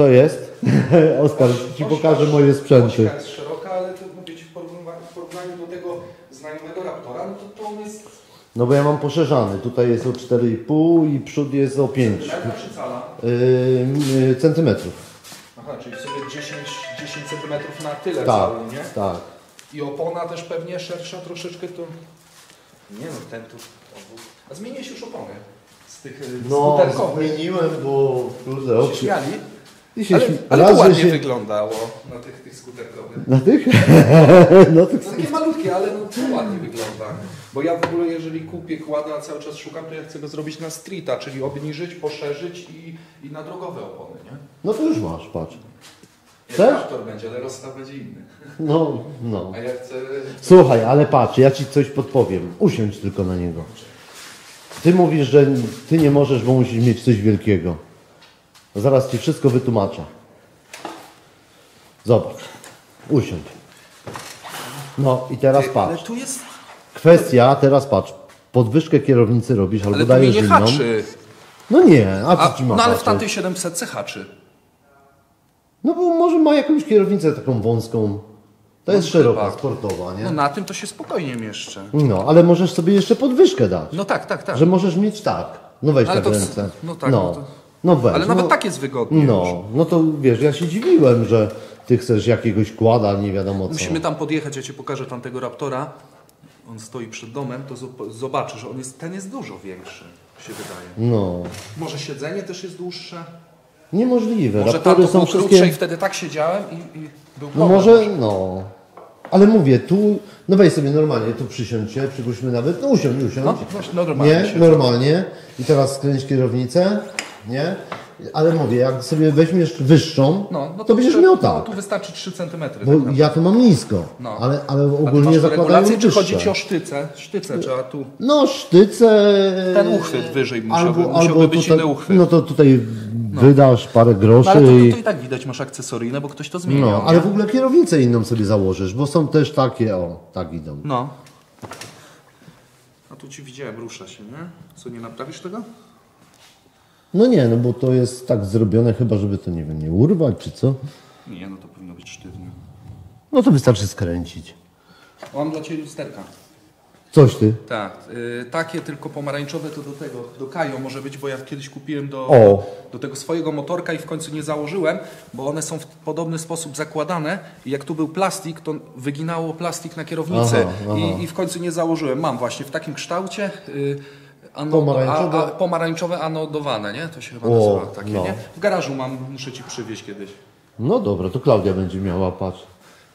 Co jest? Oskar, ci pokażę moje sprzęty. Ośka jest szeroka, ale to mówię Ci w porównaniu, w porównaniu do tego znajomego Raptora, no to, to on jest No bo ja mam poszerzany. Tutaj jest o 4,5 i przód jest o 5 metra czy cala? yy, yy, centymetrów. Aha, czyli sobie 10, 10 cm na tyle Tak, cały, nie? tak. I opona też pewnie szersza troszeczkę to... Nie no, ten tu... A zmieniłeś już opony z tych y, No, skuterkowych. zmieniłem, bo kurde, Się oczy. śmiali? Ale, to ładnie się- wyglądało na tych, tych skuterkowych. Na tych? no to Takie malutkie, ale no to ładnie wygląda. Bo ja w ogóle, jeżeli kupię kłada, a cały czas szukam, to ja chcę go zrobić na streeta, czyli obniżyć, poszerzyć i, i na drogowe opony, nie? No to już masz, patrz. Chcesz? Raptor będzie, ale rozstaw będzie inny. No, no. A ja chcę... Słuchaj, ale patrz, ja ci coś podpowiem. Usiądź tylko na niego. Ty mówisz, że ty nie możesz, bo musisz mieć coś wielkiego. Zaraz ci wszystko wytłumaczę. Zobacz. Usiądź. No i teraz Ale patrz. tu jest... Kwestia, teraz patrz. Podwyżkę kierownicy robisz albo Ale dajesz nie inną. haczy. No nie, a co A, ci ma no ale w tamtej 700 haczy. No bo może ma jakąś kierownicę taką wąską. To jest No szeroka, chyba. sportowa, nie? No na tym to się spokojnie mieszczę. No, ale możesz sobie jeszcze podwyżkę dać. No tak, tak, tak. Że możesz mieć tak. No weź Ale tak to- ręce. no tak, No, no to- no weź. Ale nawet no, tak jest wygodnie. już. No, no to wiesz, ja się dziwiłem, że ty chcesz jakiegoś kłada, nie wiadomo co. Musimy tam podjechać, ja Ci pokażę tamtego Raptora. On stoi przed domem, to zob- zobaczysz, on jest, ten jest dużo większy, się wydaje. No, Może siedzenie też jest dłuższe? niemożliwe. Może Raptory są było krótsze wszystkie... i wtedy tak siedziałem i, i był No może, no. Ale mówię, tu, no weź sobie normalnie, tu przysiądźcie, przypuśćmy nawet, no usiądź, usiądź. No, właśnie normalnie Nie, normalnie. I teraz skręć kierownicę, nie? Ale mówię, jak sobie weźmiesz wyższą, No, no to będziesz jeszcze- miał no, tak. tu wystarczy 3 cm. Bo ja tu mam nisko, No. ale, ale ogólnie zakładają regulację, czy chodzi Ci wyższe. o sztyce? Sztyce trzeba tu... No sztyce... Ten uchwyt wyżej musiałby, albo, musiałby albo być tutaj, inny uchwyt. No to tutaj wydasz parę groszy No, ale to, i... to, to i tak widać, masz akcesoryjne, bo ktoś to zmieniał. No, nie? ale w ogóle kierownicę inną sobie założysz, bo są też takie, o, tak idą. No. A tu Ci widziałem, rusza się, nie? Co, nie naprawisz tego? No nie, no bo to jest tak zrobione chyba, żeby to, nie wiem, nie urwać czy co. Nie, no to powinno być sztywne. No to wystarczy skręcić. Mam dla Ciebie lusterka. Coś ty. Tak, y, takie tylko pomarańczowe to do tego, do Kajo może być, bo ja kiedyś kupiłem do, O. do tego swojego motorka i w końcu nie założyłem, bo one są w podobny sposób zakładane i jak tu był plastik, to wyginało plastik na kierownicy Aha, aha. I, i w końcu nie założyłem. Mam właśnie w takim kształcie y, ano, Pomarańczowe. A, a, pomarańczowe anodowane, nie? To się chyba O, nazywa takie, no. nie? W garażu mam, muszę Ci przywieźć kiedyś. No dobra, to Klaudia będzie miała, patrz.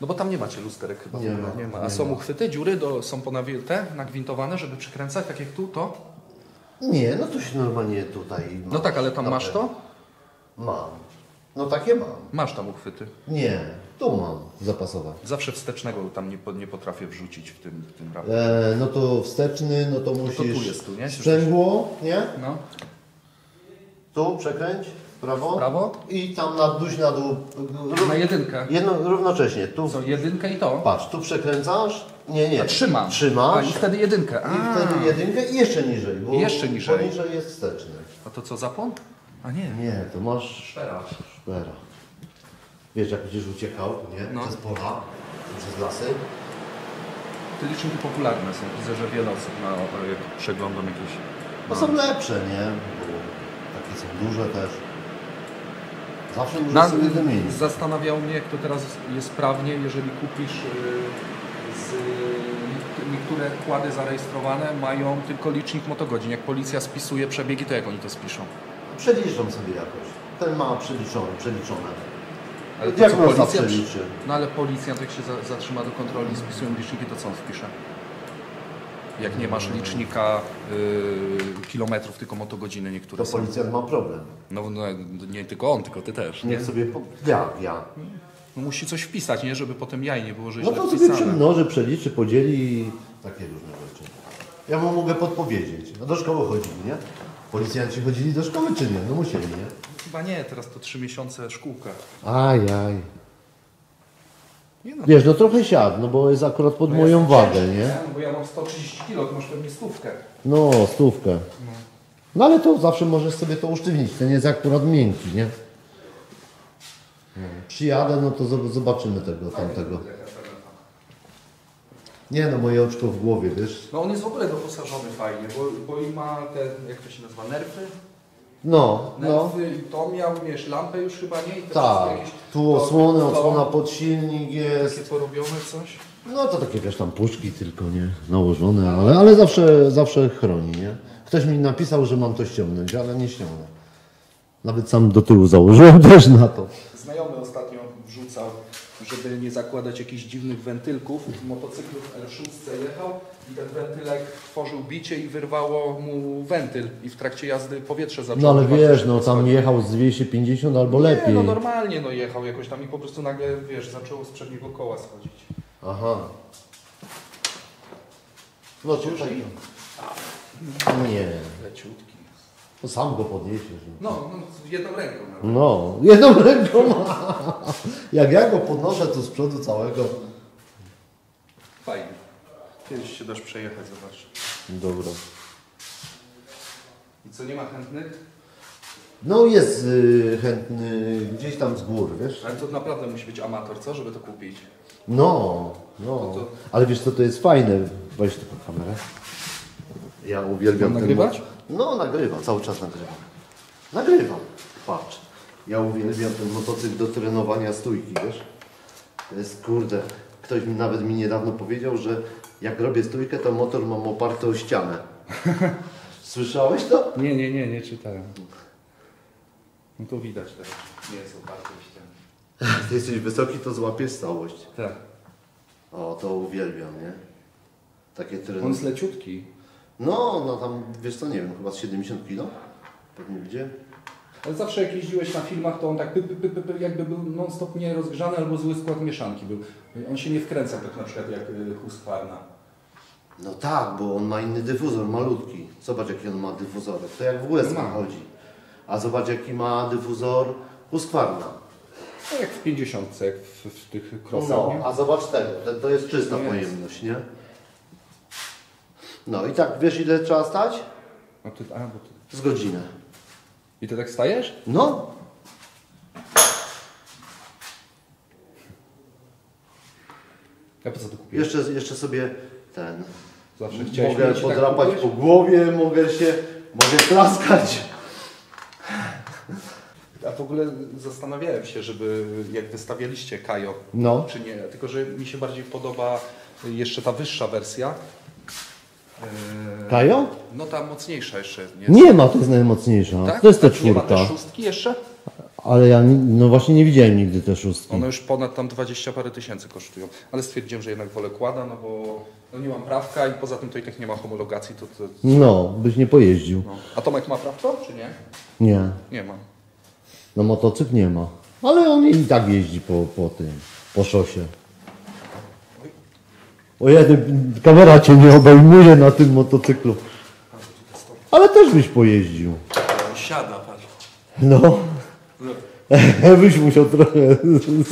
No bo tam nie macie lusterek chyba. Nie ma, nie ma. A nie są ma. uchwyty, dziury do, są ponawite, nagwintowane, żeby przykręcać, tak jak tu, to? Nie, no to się normalnie tutaj No masz. tak, ale tam masz to? Mam. No takie mam. Masz tam uchwyty. Nie, tu mam zapasowe. Zawsze wstecznego tam nie, nie potrafię wrzucić w tym, w tym rapie. E, no to wsteczny, no to musisz... tu jest, tu, nie? Sprzęgło, nie? No, Tu przekręć, w prawo. prawo. I tam na duś na dół. Na jedynkę. Jedno, równocześnie. Tu, Co, jedynkę i to? patrz, tu przekręcasz. Nie, nie. A trzymam. A, Trzymasz. i wtedy jedynkę. A, I wtedy jedynkę i jeszcze niżej. Bo jeszcze niżej. Poniżej jest wsteczny. a to co, zapłon? A nie. Nie, to masz Szpera. szpera. Wiesz, jak będziesz uciekał, nie? No. Przez pola, przez lasy. Te liczniki popularne są. Widzę, że wiele osób ma, jak przeglądam jakieś... No są lepsze, nie? Bo takie są duże też. Zawsze możesz Na, sobie wymienić. zastanawiał mnie, jak to teraz jest prawnie, jeżeli kupisz y, z, niektóre kłady zarejestrowane mają tylko licznik motogodzin. Jak policja spisuje przebiegi, to jak oni to spiszą? Przeliczą sobie jakoś. Ten ma przeliczone, przeliczone. Ale to Jak co, policja przeliczy? No ale policjant jak się za, zatrzyma do kontroli i spisują liczniki, to co on wpisze? Jak nie masz licznika y, kilometrów, tylko motogodziny niektóre To są. policjant ma problem. No, no nie tylko on, tylko ty też. Nie? Niech sobie... Po... Jak ja? No, musi coś wpisać, nie? Żeby potem jaj nie było, że No to sobie wpisane. przymnoży, przeliczy, podzieli i takie różne rzeczy. Ja mu mogę podpowiedzieć. No do szkoły chodzili, nie? Policjanci chodzili do szkoły czy nie? No musieli, nie? Chyba nie, teraz to trzy miesiące szkółka. Ajaj. Nie no, Wiesz, no trochę siadł, no bo jest akurat pod no moją jestem wagę, ciężki, nie? No bo ja mam 130 kg, to masz pewnie stówkę. No, stówkę. No ale to zawsze możesz sobie to usztywnić. Ten jest akurat miękki, nie? Przyjadę, no to zob- zobaczymy tego, tamtego. Nie no, moje oczko w głowie, wiesz. No on jest w ogóle doposażony fajnie, bo, bo i ma te, jak to się nazywa, nerfy? No, no. To miał, wiesz, lampę już chyba nie? I te Tak, wszystkie jakieś- tu to- odsłona pod silnik jest. Takie porobione coś? No to takie wiesz tam puszki tylko, nie? Nałożone, ale, ale zawsze, zawsze chroni, nie? Ktoś mi napisał, że mam to ściągnąć, ale nie ściągnę. Nawet sam do tyłu założyłem też na to. Znajomy żeby nie zakładać jakichś dziwnych wentylków. W motocyklu w R6 jechał i ten wentylek tworzył bicie i wyrwało mu wentyl i w trakcie jazdy powietrze zaczęło No ale wiesz, no tam jechał z 250 albo lepiej. Nie, no normalnie no jechał jakoś tam i po prostu nagle, wiesz, zaczęło z przedniego koła schodzić. Aha. No tutaj. Nie, Leciutki. To sam go podniesiesz. no. No, no jedną ręką nawet. No, jedną ręką. Jak ja go podnoszę tu z przodu całego. Fajnie. Kiedyś się dasz przejechać, zobacz. Dobra. I co, nie ma chętnych? No jest y, chętny gdzieś tam z gór, wiesz? Ale to naprawdę musi być amator, co, żeby to kupić? No, no. To to- Ale wiesz co, to jest fajne. Weź taką kamerę. Ja uwielbiam Mam ten nagrywać? mo- No, nagrywam, cały czas nagrywam. Nagrywam, patrz. Ja uwielbiam ten motocykl do trenowania stójki, wiesz? To jest, kurde, ktoś mi nawet mi niedawno powiedział, że jak robię stójkę, to motor mam oparty o ścianę. Słyszałeś to? Nie, nie, nie, nie czytałem. No to widać teraz. Nie jest oparty o ścianę. Ty jesteś wysoki, to złapiesz całość. Tak. O, to uwielbiam, nie? Takie On trenowanie. jest leciutki. No, no tam, wiesz co, nie wiem, chyba z 70 kg? Pewnie gdzie? Ale zawsze jak jeździłeś na filmach, to on tak py, py, py, py, jakby był non-stop nierozgrzany albo zły skład mieszanki był. On się nie wkręca tak na przykład jak y, Husqvarna. No tak, bo on ma inny dyfuzor, malutki. Zobacz jaki on ma dyfuzorek. To jak w Ma. chodzi. A zobacz jaki ma dyfuzor Husqvarna. No jak w 50, jak w, w tych crossach, nie? No, a zobacz tego, to, to jest czysta No pojemność, nie? No i tak, wiesz ile trzeba stać? No ty, a, bo ty. Z godzinę. I ty tak stajesz? No. Ja po co to kupiłeś? Jeszcze, jeszcze sobie ten... Zawsze chciałeś Mogę tak podrapać kupujesz? po głowie, mogę się... Mogę klaskać. A w ogóle zastanawiałem się, żeby jak wystawialiście Kajo, No. czy nie, tylko że mi się bardziej podoba jeszcze ta wyższa wersja. Eee, Kajo? No ta mocniejsza jeszcze jest. Nie ma, to jest najmocniejsza. tak? To jest ta Nie ma czwórka. też szóstki jeszcze? Ale ja no właśnie nie widziałem nigdy te szóstki. One już ponad tam 20 parę tysięcy kosztują. Ale stwierdziłem, że jednak wolę kłada, no bo no nie mam prawka i poza tym to i tak nie ma homologacji. To, to, No, byś nie pojeździł. no. A Tomek ma prawko, czy nie? Nie, Nie ma. no motocykl nie ma. Ale on i tak jeździ po, po tym, po szosie. O jeden, kamera cię nie obejmuje na tym motocyklu. Ale też byś pojeździł. Siada, patrz. No, byś musiał trochę...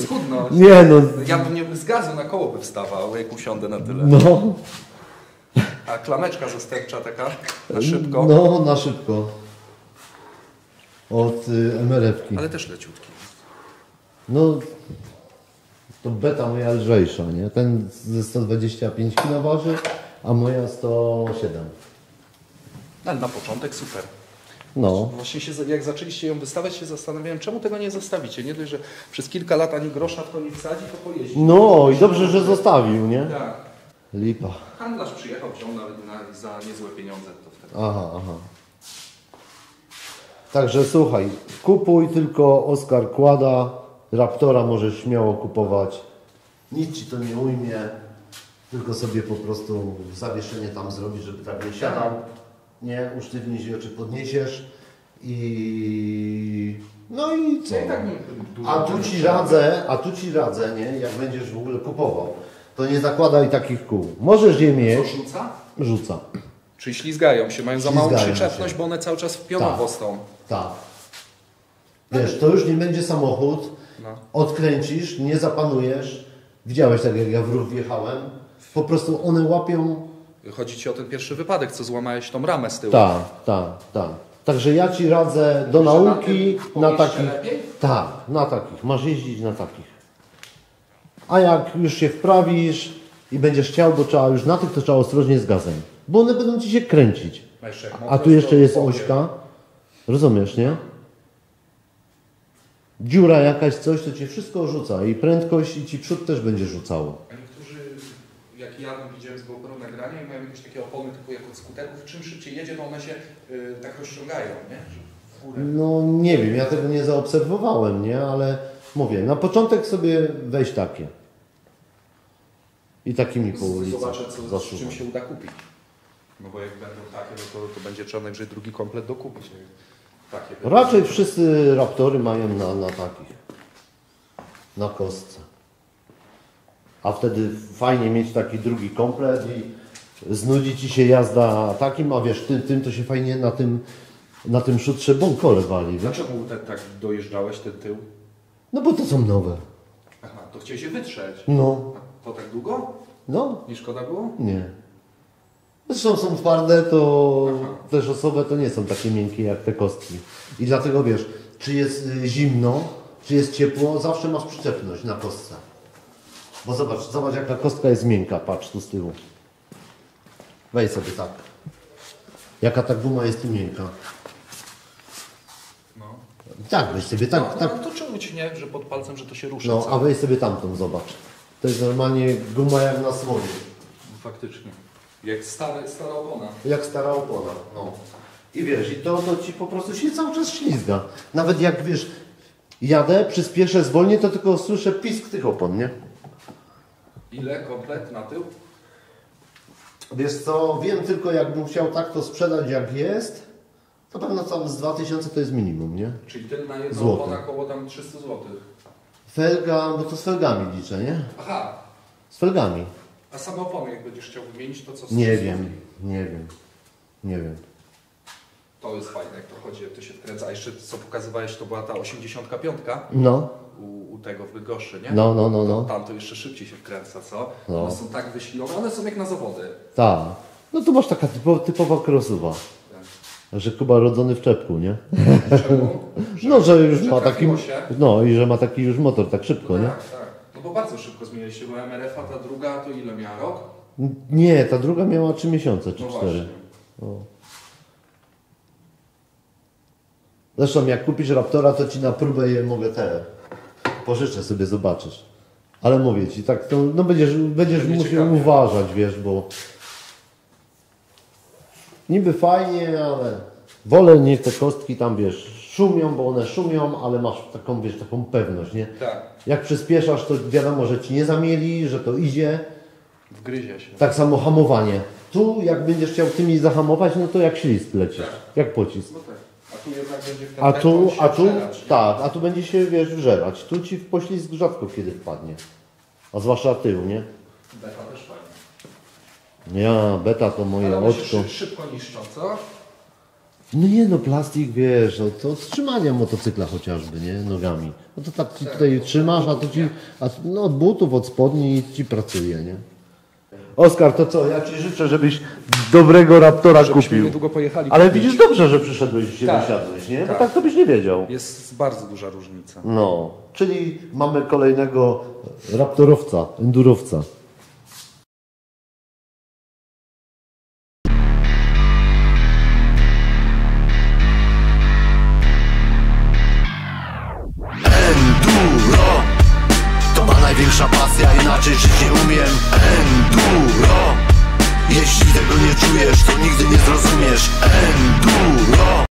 Schudno. Nie no, Ja bym nie, z gazu na koło by wstawał, jak usiądę na tyle. no, A klameczka zastępcza taka na szybko, no na szybko. Od y, MRF-ki. ale też leciutki. No, to beta moja lżejsza, nie? Ten ze 125 kg waży, a moja 107. Ale na początek super. No, Właśnie się, jak zaczęliście ją wystawiać, się zastanawiałem, czemu tego nie zostawicie. Nie dość, że przez kilka lat ani grosza w to nie wsadzi, to pojeździ. no i dobrze, że zostawił, nie? Tak. Lipa. Handlarz przyjechał, wziął nawet na, za niezłe pieniądze. To wtedy. Aha, aha. Także słuchaj, kupuj tylko Oskar Kłada, Raptora możesz śmiało kupować. Nic ci to nie ujmie, tylko sobie po prostu zawieszenie tam zrobisz, żeby tak nie siadał. Nie, usztywnisz je, czy podniesiesz i... No i co? I tak A tu ci radzę, a tu ci radzę, nie, jak będziesz w ogóle kupował, to nie zakładaj takich kół. Możesz je Co mieć, rzuca? rzuca. Czyli ślizgają się, mają za małą Ślizgają przyczepność, się. bo one cały czas w pionowo są. Tak. Wiesz, to już nie będzie samochód, No. odkręcisz, nie zapanujesz. Widziałeś tak jak ja w rów wjechałem. Po prostu one łapią. Chodzi ci o ten pierwszy wypadek, co złamałeś tą ramę z tyłu. Tak, tak, tak. Także ja ci radzę do na nauki na się takich. Tak, na takich. Masz jeździć na takich. A jak już się wprawisz i będziesz chciał, bo trzeba już na tych to trzeba ostrożnie z gazem. Bo one będą ci się kręcić. A tu jeszcze jest ośka. Rozumiesz, nie? Dziura jakaś, coś, to ci wszystko rzuca. I prędkość, i ci przód też będzie rzucało. A niektórzy, jak jadą, widziałem z GoPro nagrania i mają jakieś takie opony typu jak od skuterów, czym szybciej jedzie, to one się y, tak rozciągają, nie? No nie wiem, ja tego nie zaobserwowałem, nie? Ale mówię, na początek sobie weź takie. I takimi po ulicy. Zobaczę, co, z czym się uda kupić. No bo jak będą takie, no to, to będzie trzeba najwyżej drugi komplet dokupić. nie? Takie będą. Raczej wszyscy raptory mają na, na takich. Na kostce. A wtedy fajnie mieć taki drugi komplet i znudzi ci się jazda takim, a wiesz, tym, tym to się fajnie na tym, na tym szutrze bąkole wali, wiesz? Dlaczego te, tak dojeżdżałeś ten tył? No bo to są nowe. Aha, to chciałeś je wytrzeć. No, A to tak długo? no, Nie szkoda było? nie. Zresztą są twarde, to Aha. też osobe to nie są takie miękkie jak te kostki. I dlatego wiesz, czy jest y, zimno, czy jest ciepło, zawsze masz przyczepność na kostce. Bo zobacz, zobacz jaka kostka jest miękka, patrz tu z tyłu. Wejdź sobie tak. Jaka ta guma jest tu miękka. No. Tak, weź sobie tak, no, tak. no to czemu ci nie, że pod palcem, że to się rusza? No, a weź sobie tamtą, zobacz. To jest normalnie guma jak na słonie. No, faktycznie. Jak stare, stara opona. Jak stara opona. No. I wiesz, i to, to ci po prostu się cały czas ślizga. Nawet jak wiesz, jadę, przyspieszę, zwolnię, to tylko słyszę pisk tych opon, nie? Ile komplet na tył? Wiesz co, wiem tylko jakbym chciał tak to sprzedać jak jest, to pewno tam z 2000 to jest minimum, nie? Czyli ten na jedną Złoty. około tam 300 zł. Felga, bo to z felgami liczę, nie? Aha, Z felgami. A same opony jak będziesz chciał wymienić, to co? Nie 300 wiem, nie wiem, nie wiem. To jest fajne, jak to chodzi, jak to się wkręca. A jeszcze co pokazywałeś, to była ta 85 No, u, u tego w Bydgoszczy, nie? no, no, no, no. Tam to jeszcze szybciej się wkręca, co? No. One są tak wysilone, one są jak na zawody. Tak. No to masz taka typo, typowa krosuwa. Że Kuba rodzony w czepku, nie? Czemu? No, że już ma taki. się. No i że ma taki już motor tak szybko, nie? Tak, tak. Bo bardzo szybko zmieniliście, bo MRF-a ta druga to ile miała? Rok? Nie, ta druga miała 3 miesiące czy No 4. właśnie. Zresztą jak kupisz Raptora, to ci na próbę je mogę te. Pożyczę sobie, zobaczysz. Ale mówię ci, tak to no będziesz, będziesz Będzie musiał ciekawie. uważać, wiesz, bo niby fajnie, ale wolę niech te kostki tam wiesz, szumią, bo one szumią, ale masz taką, wiesz, taką pewność, nie? Tak, Jak przyspieszasz, to wiadomo, że ci nie zamieli, że to idzie. wgryzie się. Tak samo hamowanie. Tu jak będziesz chciał tymi zahamować, no to jak ślizg lecisz, Tak. jak pocisk. No tak. A tu jednak będzie w ten A tu, a tu, nie? tak, a tu będzie się, wiesz, wżerać. Tu ci w poślizg rzadko kiedy wpadnie. A zwłaszcza tył, nie? Beta też fajnie. Ja, beta to moje Ale oczko. szy- szybko niszczą, co? No nie no, plastik, wiesz, no to od trzymania motocykla chociażby, nie? Nogami. No to tak ci tutaj trzymasz, a to ci, a, no od butów, od spodni ci pracuje, nie? Oskar, to co, ja ci życzę, żebyś dobrego Raptora Żebyśmy kupił. niedługo pojechali. Ale kupić. widzisz dobrze, że przyszedłeś i się Tak. dosiadłeś, nie? Bo Tak. tak to byś nie wiedział. Jest bardzo duża różnica. No, czyli mamy kolejnego raptorowca, endurowca.